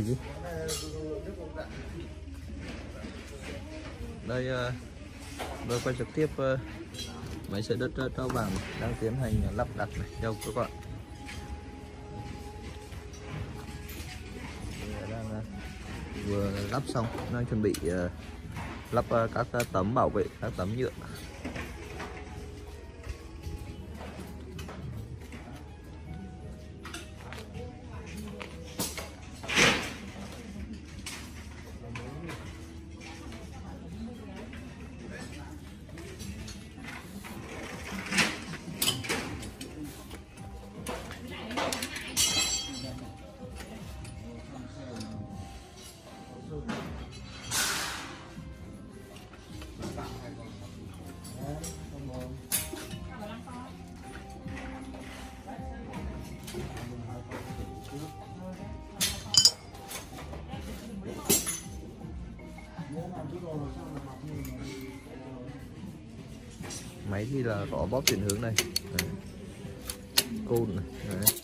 vì đây ờ, tôi quay trực tiếp ờ, máy sợi đất ờ, cho vàng đang tiến hành lắp đặt này. Cho các bạn? Đang vừa lắp xong, đang chuẩn bị lắp các tấm bảo vệ, các tấm nhựa. Máy thì là có bóp chuyển hướng này Đấy. côn này Đấy.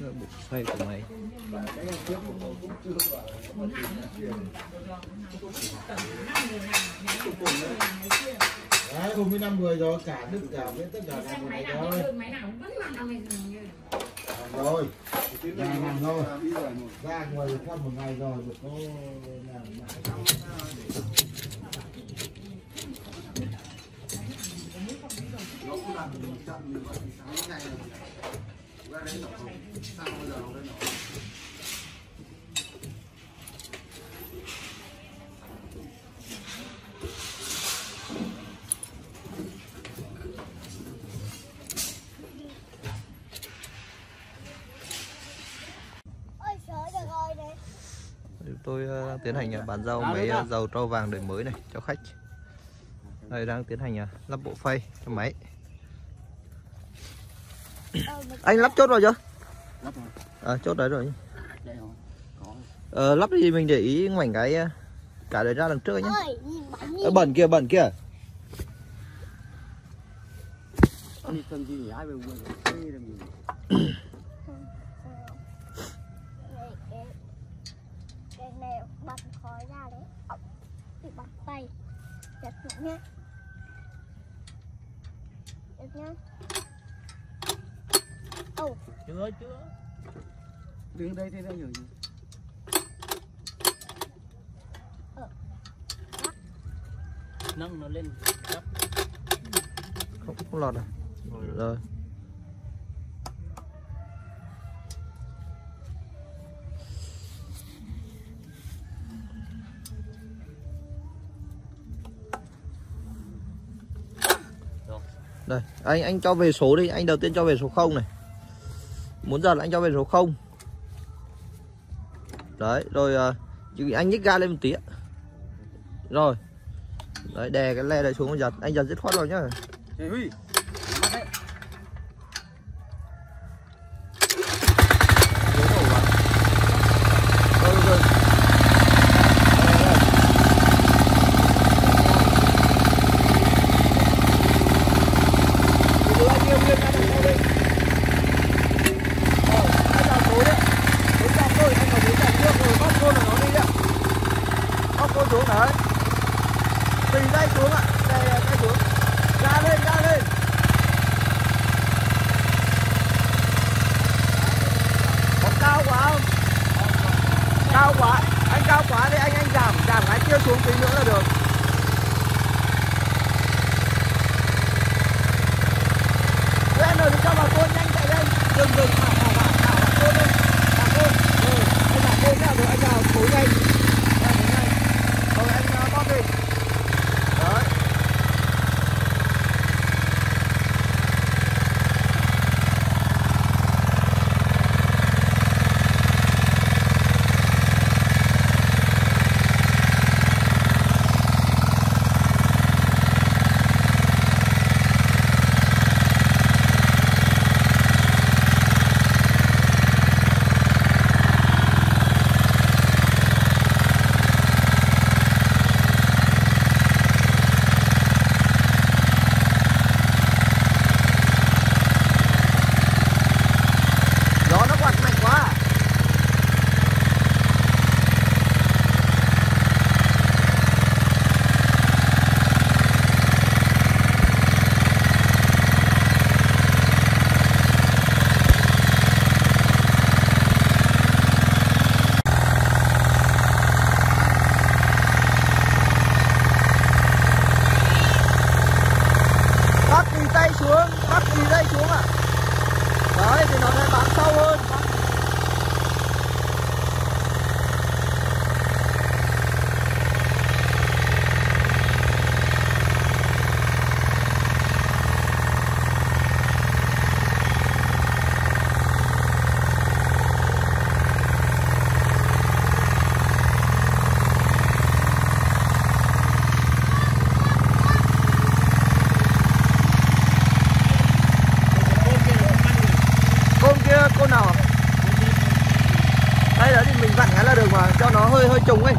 Đó, bộ xoay của máy đấy bốn mươi năm người rồi cả đức cả biết tất cả là một máy này nào thôi biết được máy nào cũng vẫn làm làm này rồi. Làm rồi. Nhà làm rồi ra ngoài thăm một ngày rồi được có làm lại. Ôi trời được rồi đấy. tôi ờ, đang tiến hành bàn giao máy dầu trâu vàng đời mới này cho khách đây đang tiến hành ờ, lắp bộ phay cho máy anh lắp chốt vào chưa Lắp rồi. à, chốt đấy rồi Đây rồi. Có. ờ, lắp thì mình để ý ngoảnh cái ờ, cả đời ra đằng trước nhé bắn ờ, bẩn kia bẩn kia đấy. Được nhá. Ồ, Chưa chưa. Đứng đây thế đây rồi. gì? Nâng nó lên. Gấp. không, không lọt à rồi Rồi. đây anh anh cho về số đi anh đầu tiên cho về số 0 này muốn giờ là anh cho về số 0 đấy rồi uh, anh nhích ga lên một tí ạ. rồi đấy đè cái le này xuống giật anh giật dứt khoát rồi nhá Ê Huy. mình đây xuống ạ. Đây đây xuống. Ra lên ra lên. Còn cao quá không? Cao quá. Anh cao quá thì anh anh giảm giảm cái kia xuống tí nữa là được. Lên rồi cho bà con nhanh chạy lên. Đừng đừng. Tay xuống bắt đi tay xuống ạ. Đấy, thì nó sẽ bám sâu hơn. bám kia côn nào à? đây đó thì mình vặn cái là được mà cho nó hơi hơi trùng ấy.